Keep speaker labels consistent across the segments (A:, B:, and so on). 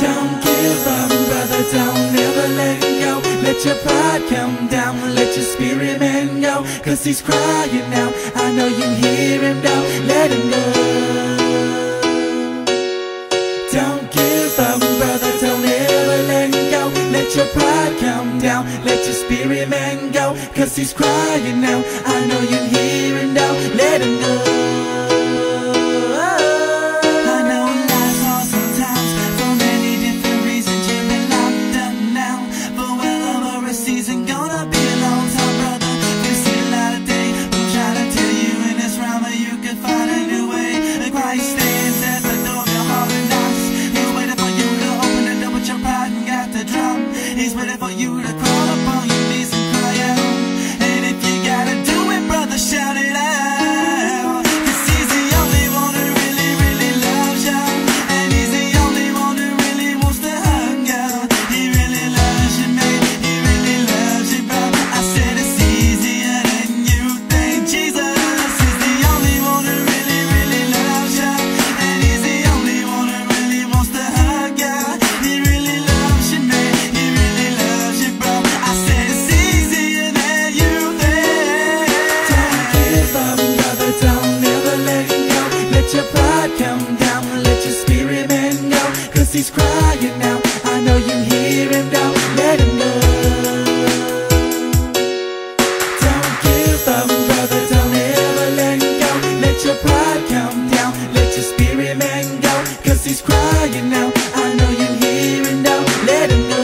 A: Don't give up, brother, don't ever let go. Let your pride come down, let your spirit man go. Cause he's crying now. I know you hear him now. Let him go. Don't give up, brother, don't ever let go. Let your pride come down, let your spirit man go. Cause he's crying now. I know you hear him now. Let him go. You come down. Let your spirit man go. Cause he's crying now I know you hear him. Don't let him go.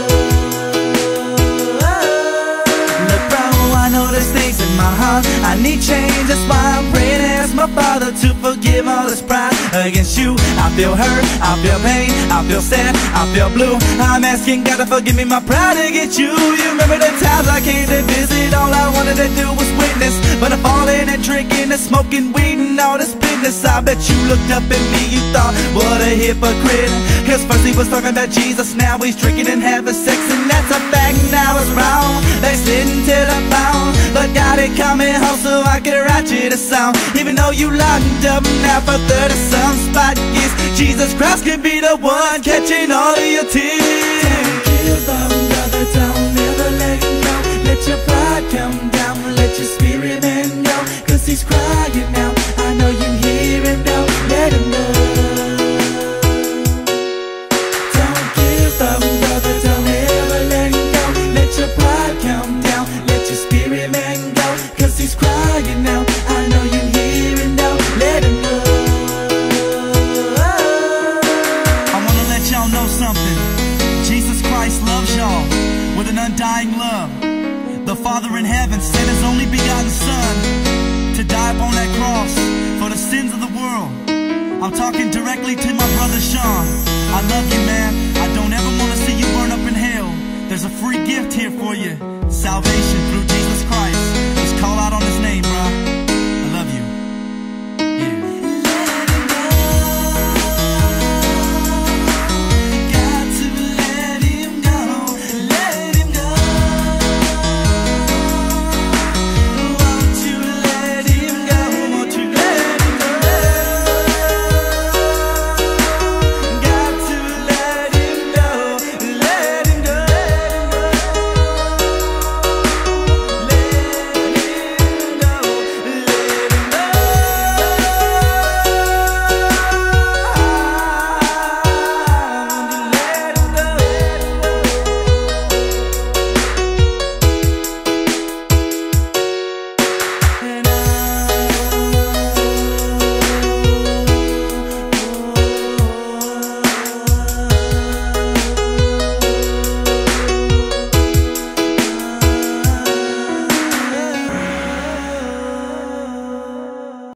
A: Look, bro, I know there's things in my heart. I need change. That's why I'm praying ask my father to forgive all this pride against you. I feel hurt. I feel pain. I feel sad. I feel blue. I'm asking God to forgive me my pride against you. You remember the times I came to visit? All I wanted to do was witness. But I'm falling drinking and smoking weed and all this business. I bet you looked up at me. You thought, what a hypocrite. Cause first he was talking about Jesus. Now he's drinking and having sex. And that's a fact. Now it's wrong. They didn't till I found. But God ain't coming home so I can write you the song. Even though you locked up now for 30 some spot. Yes, Jesus Christ can be the one catching all of your tears. Don't give up, brother. Don't ever let go. Let your pride come he's crying now I know you hear him. Don't let him go. Don't give up, brother. Don't ever let go. Let your pride come down. Let your spirit man go. Cause he's crying now I know you hear him. Don't let him go.
B: I wanna let y'all know something. Jesus Christ loves y'all with an undying love. The Father in heaven sent his only begotten Son to die upon that cross for the sins of the world. I'm talking directly to my brother Sean. I love you, man. I don't ever wanna see you burn up in hell. There's a free gift here for you. Salvation through